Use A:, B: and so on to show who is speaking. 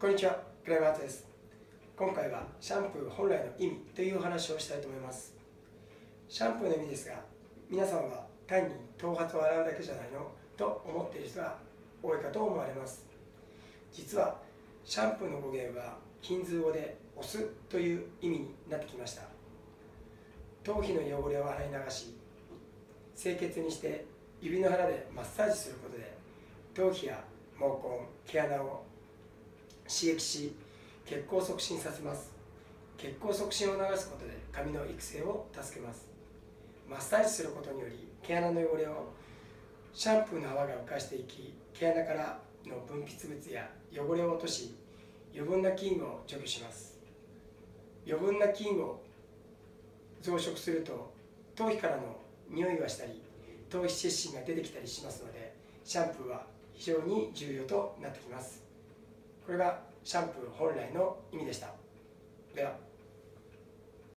A: こんにちは、クライマートです。今回はシャンプー本来の意味というお話をしたいと思います。シャンプーの意味ですが、皆さんは単に頭髪を洗うだけじゃないのと思っている人が多いかと思われます。実はシャンプーの語源はヒンズー語で押すという意味になってきました。頭皮の汚れを洗い流し、清潔にして指の腹でマッサージすることで頭皮や毛根、毛穴を刺激し血行促進させます。血行促進を流すことで髪の育成を助けます。マッサージすることにより毛穴の汚れをシャンプーの泡が浮かしていき毛穴からの分泌物や汚れを落とし余分な菌を除去します。余分な菌を増殖すると頭皮からの匂いがしたり頭皮湿疹が出てきたりしますのでシャンプーは非常に重要となってきます。これがシャンプー本来の意味でした。では。